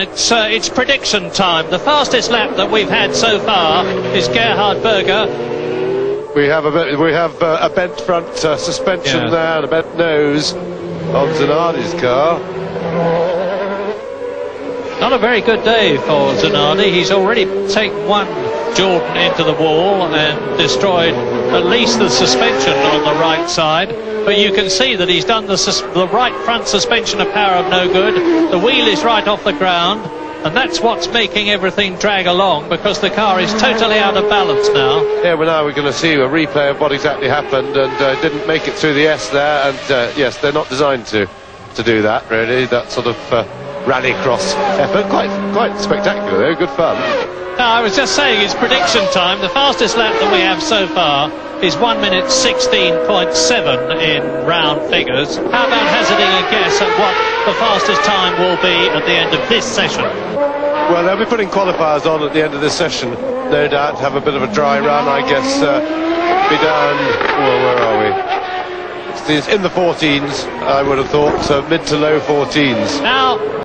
It's, uh, it's prediction time. The fastest lap that we've had so far is Gerhard Berger. We have a bit, we have uh, a bent front uh, suspension Yeah. there and a bent nose on Zanardi's car. Not a very good day for Zanardi. He's already taken one Jordan into the wall and destroyed at least the suspension on the right side. But you can see that he's done the, the right front suspension a power of no good. The wheel is right off the ground. And that's what's making everything drag along because the car is totally out of balance now. Yeah, well now we're going to see a replay of what exactly happened and uh, didn't make it through the S there and uh, yes, they're not designed to to do that really, that sort of uh, rallycross effort. Quite quite spectacular though, good fun. Now, I was just saying it's prediction time. The fastest lap that we have so far is 1 minute 16.7 in round figures. How about hazarding a guess at what the fastest time will be at the end of this session? Well, they'll be putting qualifiers on at the end of this session, no doubt, have a bit of a dry run, I guess, uh, be down, well, where are we? It's in the 14s, I would have thought, so mid to low 14s. Now,